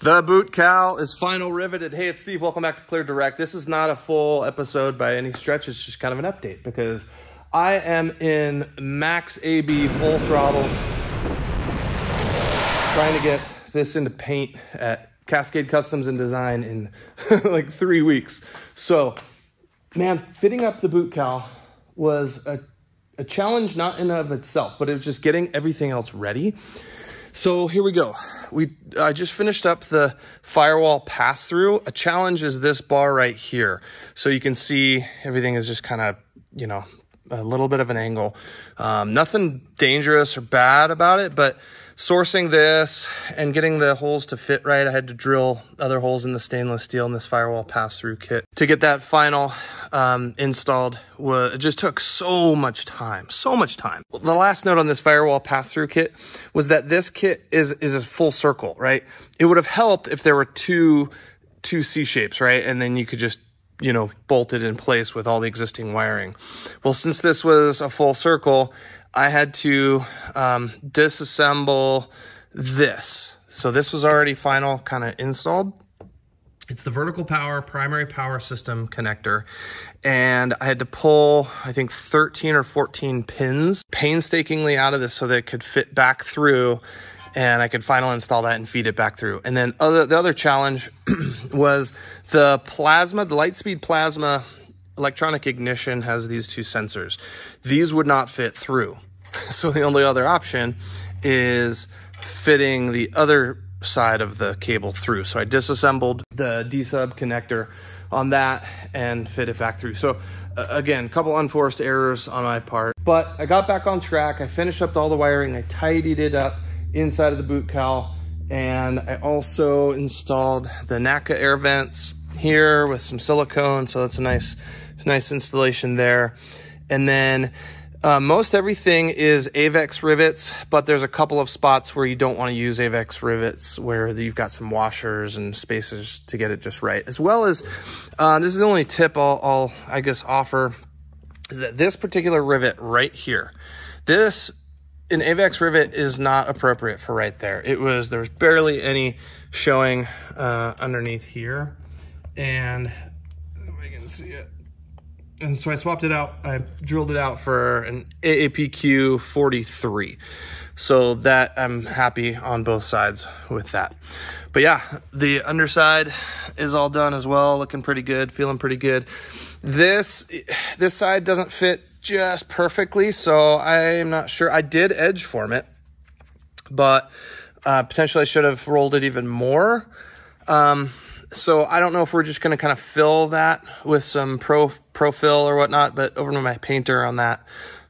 The boot cowl is final riveted. Hey, it's Steve. Welcome back to Cleared Direct. This is not a full episode by any stretch. It's just kind of an update because I am in max AB full throttle trying to get this into paint at Cascade Customs and Design in like three weeks. So, man, fitting up the boot cowl was a, a challenge not in of itself, but it was just getting everything else ready. So here we go. We I just finished up the firewall pass through. A challenge is this bar right here. So you can see everything is just kind of, you know, a little bit of an angle. Um, nothing dangerous or bad about it, but sourcing this and getting the holes to fit right, I had to drill other holes in the stainless steel in this firewall pass-through kit to get that final um, installed. Was, it just took so much time, so much time. The last note on this firewall pass-through kit was that this kit is is a full circle, right? It would have helped if there were two two C shapes, right? And then you could just you know, bolted in place with all the existing wiring. Well, since this was a full circle, I had to um, disassemble this. So this was already final kind of installed. It's the vertical power primary power system connector. And I had to pull, I think 13 or 14 pins painstakingly out of this so that it could fit back through and I could finally install that and feed it back through. And then other, the other challenge was the plasma, the Lightspeed plasma electronic ignition has these two sensors. These would not fit through. So the only other option is fitting the other side of the cable through. So I disassembled the D-sub connector on that and fit it back through. So uh, again, a couple unforced errors on my part, but I got back on track. I finished up all the wiring. I tidied it up inside of the boot cowl. And I also installed the NACA air vents here with some silicone. So that's a nice, nice installation there. And then uh, most everything is Avex rivets, but there's a couple of spots where you don't want to use Avex rivets where you've got some washers and spacers to get it just right. As well as, uh, this is the only tip I'll, I'll, I guess, offer is that this particular rivet right here, this an AVEX rivet is not appropriate for right there. It was, there was barely any showing uh, underneath here. And I can see it. And so I swapped it out. I drilled it out for an AAPQ 43. So that I'm happy on both sides with that. But yeah, the underside is all done as well. Looking pretty good, feeling pretty good. This, this side doesn't fit just perfectly, so I'm not sure. I did edge form it, but uh, potentially I should have rolled it even more. Um, so I don't know if we're just going to kind of fill that with some pro fill or whatnot, but over to my painter on that,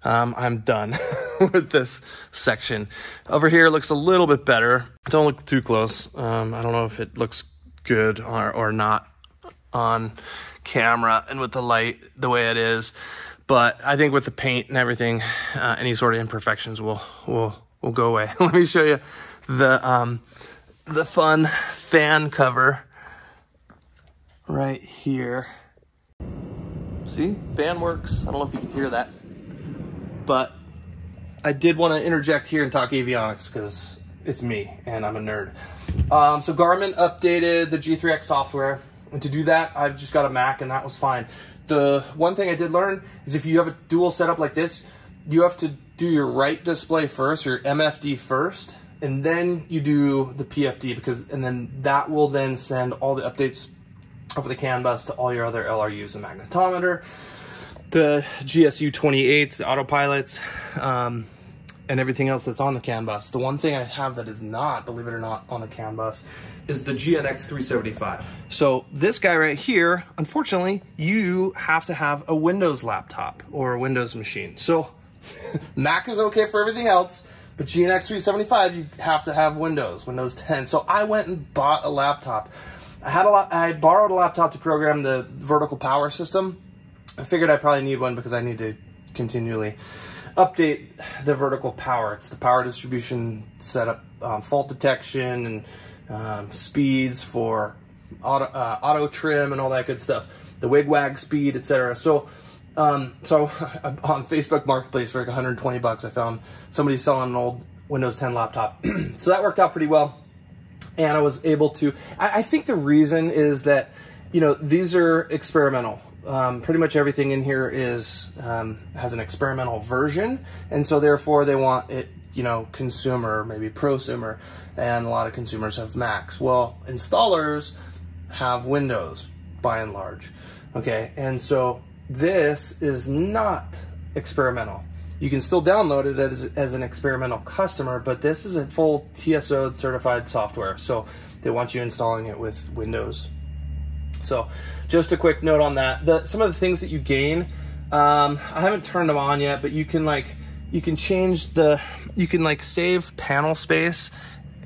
um, I'm done with this section. Over here looks a little bit better. Don't look too close. Um, I don't know if it looks good or, or not on camera and with the light the way it is. But I think with the paint and everything, uh, any sort of imperfections will will will go away. Let me show you the um, the fun fan cover right here. See, fan works. I don't know if you can hear that, but I did want to interject here and talk avionics because it's me and I'm a nerd. Um, so Garmin updated the G3X software, and to do that, I've just got a Mac, and that was fine. The one thing I did learn is if you have a dual setup like this, you have to do your right display first, your MFD first, and then you do the PFD because, and then that will then send all the updates over the CAN bus to all your other LRUs, the magnetometer, the GSU 28s, the autopilots, um, and everything else that's on the CAN bus. The one thing I have that is not, believe it or not, on the CAN bus is the GNX 375. So this guy right here, unfortunately, you have to have a Windows laptop or a Windows machine. So Mac is okay for everything else, but GNX 375, you have to have Windows, Windows 10. So I went and bought a laptop. I had a lot, I borrowed a laptop to program the vertical power system. I figured I probably need one because I need to continually update the vertical power. It's the power distribution setup, um, fault detection, and um, speeds for auto, uh, auto trim and all that good stuff. The wigwag speed, etc. So, um, so on Facebook Marketplace for like 120 bucks, I found somebody selling an old Windows 10 laptop. so that worked out pretty well. and I was able to. I, I think the reason is that you know these are experimental. Um, pretty much everything in here is um, has an experimental version, and so therefore they want it, you know, consumer, maybe prosumer, and a lot of consumers have Macs. Well, installers have Windows by and large, okay, and so this is not experimental. You can still download it as, as an experimental customer, but this is a full TSO certified software. So they want you installing it with Windows. So just a quick note on that. The, some of the things that you gain, um, I haven't turned them on yet, but you can like, you can change the, you can like save panel space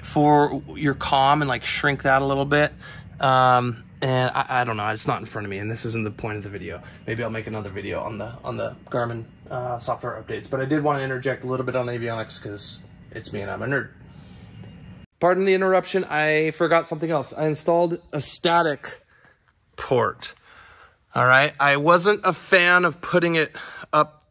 for your COM and like shrink that a little bit. Um, and I, I, don't know, it's not in front of me, and this isn't the point of the video. Maybe I'll make another video on the on the Garmin uh, software updates, but I did want to interject a little bit on avionics because it's me and I'm a nerd. Pardon the interruption, I forgot something else. I installed a static port. All right, I wasn't a fan of putting it up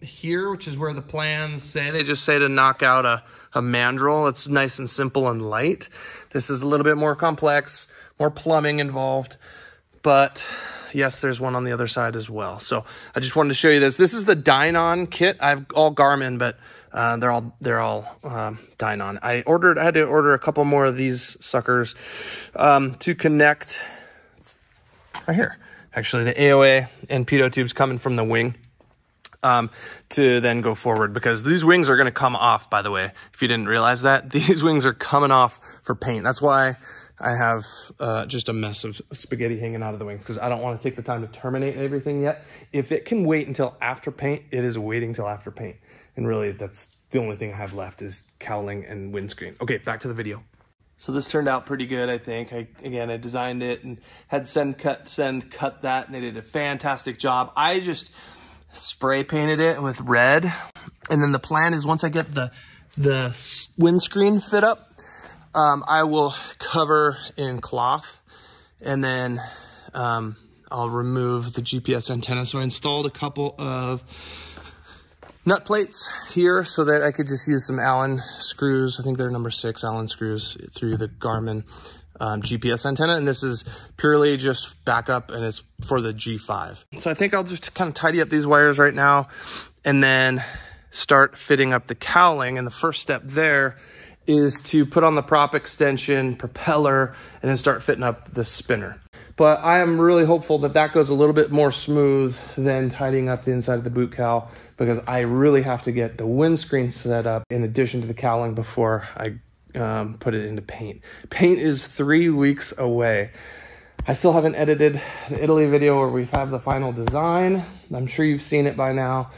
here, which is where the plans say. They just say to knock out a, a mandrel. It's nice and simple and light. This is a little bit more complex more plumbing involved. But yes, there's one on the other side as well. So I just wanted to show you this. This is the Dynon kit. I have all Garmin, but uh, they're all they're all um, Dynon. I ordered. I had to order a couple more of these suckers um, to connect right here. Actually, the AOA and pitot tubes coming from the wing. Um, to then go forward because these wings are going to come off, by the way. If you didn't realize that, these wings are coming off for paint. That's why I have uh, just a mess of spaghetti hanging out of the wings because I don't want to take the time to terminate everything yet. If it can wait until after paint, it is waiting until after paint. And really, that's the only thing I have left is cowling and windscreen. Okay, back to the video. So this turned out pretty good, I think. I, again, I designed it and had send, cut, send, cut that, and they did a fantastic job. I just spray painted it with red. And then the plan is once I get the, the windscreen fit up, um, I will cover in cloth and then um, I'll remove the GPS antenna. So I installed a couple of nut plates here so that I could just use some Allen screws. I think they're number six Allen screws through the Garmin um, GPS antenna. And this is purely just backup and it's for the G5. So I think I'll just kind of tidy up these wires right now and then start fitting up the cowling. And the first step there is to put on the prop extension, propeller, and then start fitting up the spinner. But I am really hopeful that that goes a little bit more smooth than tidying up the inside of the boot cowl because I really have to get the windscreen set up in addition to the cowling before I um, put it into paint. Paint is three weeks away. I still haven't edited the Italy video where we have the final design. I'm sure you've seen it by now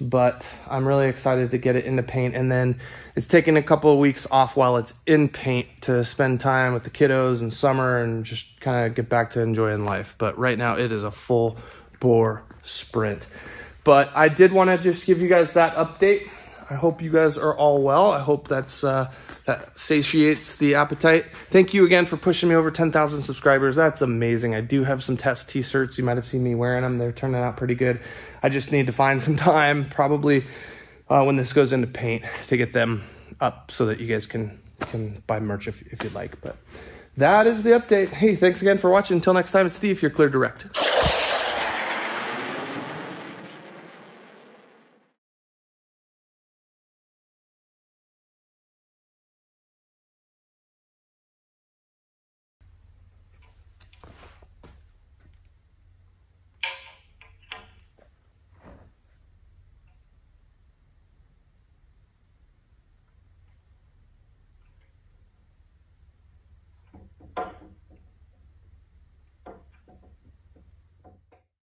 but I'm really excited to get it into paint. And then it's taking a couple of weeks off while it's in paint to spend time with the kiddos in summer and just kind of get back to enjoying life. But right now it is a full bore sprint. But I did want to just give you guys that update. I hope you guys are all well. I hope that's uh, that satiates the appetite. Thank you again for pushing me over 10,000 subscribers. That's amazing. I do have some test t-shirts. You might have seen me wearing them. They're turning out pretty good. I just need to find some time, probably uh, when this goes into paint, to get them up so that you guys can can buy merch if, if you'd like. But that is the update. Hey, thanks again for watching. Until next time, it's Steve here, Cleared Direct.